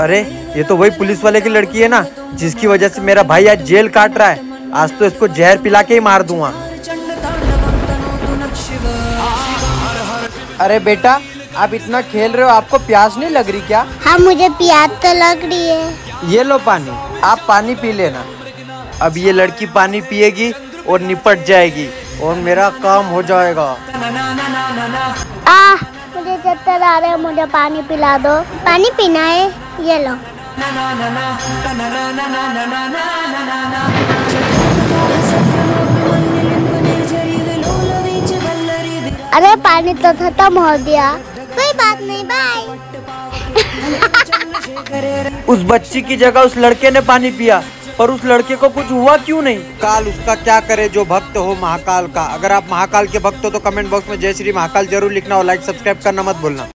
अरे ये तो वही पुलिस वाले की लड़की है ना जिसकी वजह से मेरा भाई आज जेल काट रहा है। आज तो इसको जहर पिला के ही मार दूँगा। अरे बेटा आप इतना खेल रहे हो आपको प्यास नहीं लग रही क्या? हाँ मुझे प्यास तो लग रही है। ये लो पानी आप पानी पी लेना। अब ये लड़की पानी पिएगी और निपट जाएगी और मेरा काम हो जाएगा। आ मुझे चक्कर आ रहे हैं, मुझे पानी पिला दो। पानी पीना है, ये लो। अरे पानी तो खत्म हो गया। कोई बात नहीं बाय उस बच्ची की जगह उस लड़के ने पानी पिया, पर उस लड़के को कुछ हुआ क्यों नहीं? काल उसका क्या करे जो भक्त हो महाकाल का? अगर आप महाकाल के भक्त हो तो कमेंट बॉक्स में जय श्री महाकाल ज़रूर लिखना और लाइक सब्सक्राइब करना मत भूलना।